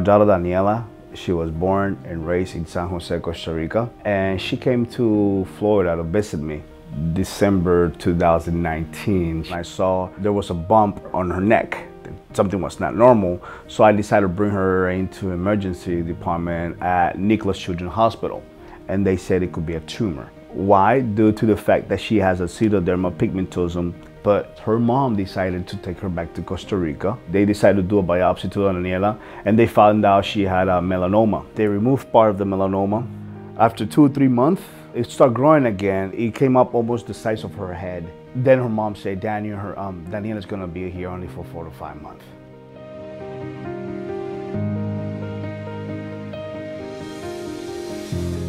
daughter Daniela, she was born and raised in San Jose, Costa Rica, and she came to Florida to visit me. December 2019, I saw there was a bump on her neck. Something was not normal, so I decided to bring her into emergency department at Nicklaus Children's Hospital, and they said it could be a tumor. Why? Due to the fact that she has a xeroderma pigmentosum but her mom decided to take her back to Costa Rica. They decided to do a biopsy to Daniela and they found out she had a melanoma. They removed part of the melanoma. After two or three months, it started growing again. It came up almost the size of her head. Then her mom said, Daniel, her, um, Daniela's gonna be here only for four to five months.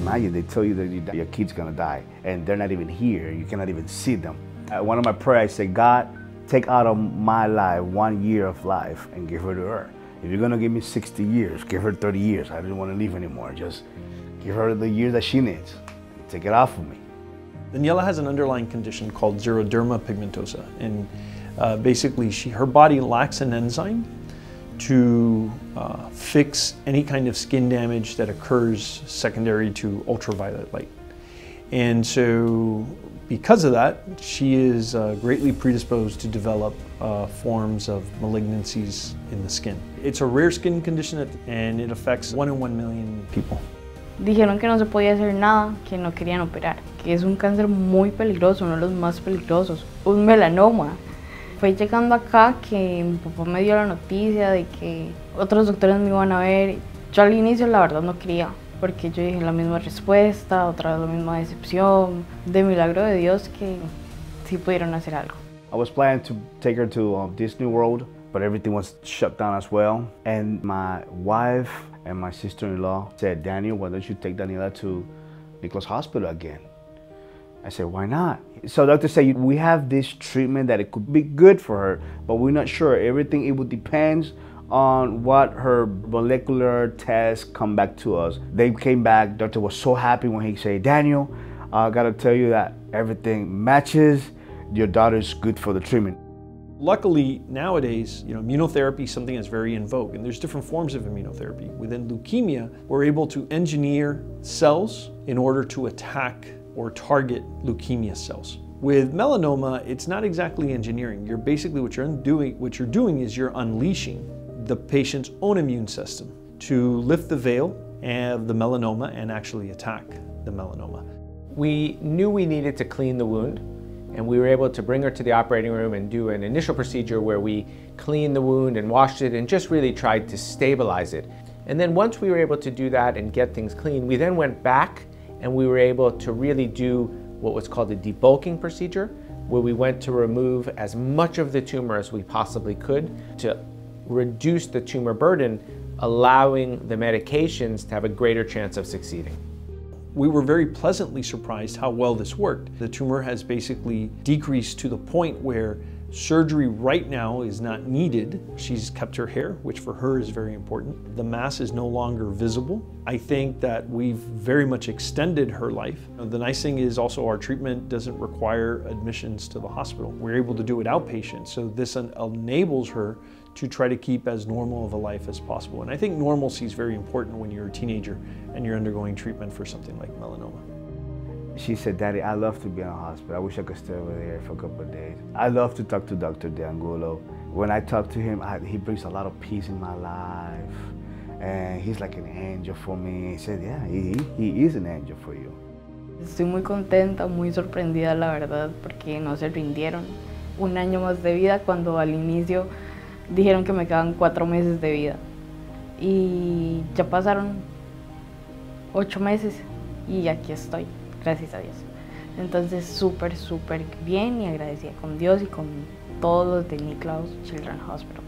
Imagine they tell you that your kid's gonna die and they're not even here. You cannot even see them. One of my prayers, I say, God, take out of my life one year of life and give her to her. If you're gonna give me 60 years, give her 30 years. I don't wanna live anymore. Just give her the years that she needs. Take it off of me. Daniela has an underlying condition called xeroderma pigmentosa. And uh, basically, she, her body lacks an enzyme to uh, fix any kind of skin damage that occurs secondary to ultraviolet light. And so because of that, she is uh, greatly predisposed to develop uh, forms of malignancies in the skin. It's a rare skin condition and it affects one in one million people. Dijeron que no se podía hacer nada, que no querían operar, que es un cáncer muy peligroso, uno de los más peligrosos, un melanoma. Fue llegando acá que mi papá me dio la noticia de que otros doctores me iban a ver. Yo al inicio la verdad no quería, porque yo dije la misma respuesta, otra vez la misma decepción. De milagro de Dios que sí pudieron hacer algo. I was planning to take her to um, Disney World, but everything was shut down as well. And my wife and my sister-in-law said, Daniel, why don't you take Daniela to Nicklaus Hospital again? I said, why not? So doctor said, we have this treatment that it could be good for her, but we're not sure. Everything, it would depends on what her molecular tests come back to us. They came back, doctor was so happy when he said, Daniel, I gotta tell you that everything matches. Your daughter's good for the treatment. Luckily, nowadays, you know, immunotherapy is something that's very in vogue, and there's different forms of immunotherapy. Within leukemia, we're able to engineer cells in order to attack or target leukemia cells. With melanoma, it's not exactly engineering. You're basically what you're doing. What you're doing is you're unleashing the patient's own immune system to lift the veil of the melanoma and actually attack the melanoma. We knew we needed to clean the wound and we were able to bring her to the operating room and do an initial procedure where we cleaned the wound and washed it and just really tried to stabilize it. And then once we were able to do that and get things clean, we then went back and we were able to really do what was called a debulking procedure, where we went to remove as much of the tumor as we possibly could to reduce the tumor burden, allowing the medications to have a greater chance of succeeding. We were very pleasantly surprised how well this worked. The tumor has basically decreased to the point where Surgery right now is not needed. She's kept her hair, which for her is very important. The mass is no longer visible. I think that we've very much extended her life. The nice thing is also our treatment doesn't require admissions to the hospital. We're able to do it outpatient, so this enables her to try to keep as normal of a life as possible. And I think normalcy is very important when you're a teenager and you're undergoing treatment for something like melanoma. She said, Daddy, I love to be in a hospital. I wish I could stay over there for a couple of days. I love to talk to Dr. D'Angulo. When I talk to him, I, he brings a lot of peace in my life. And he's like an angel for me. He said, yeah, he, he is an angel for you. Estoy muy contenta, muy sorprendida, la verdad, porque no se rindieron. Un año más de vida cuando al inicio dijeron que me quedaban cuatro meses de vida. Y ya pasaron ocho meses y aquí estoy. gracias a Dios. Entonces, súper, súper bien y agradecida con Dios y con todos los de Nicklaus Children's Hospital.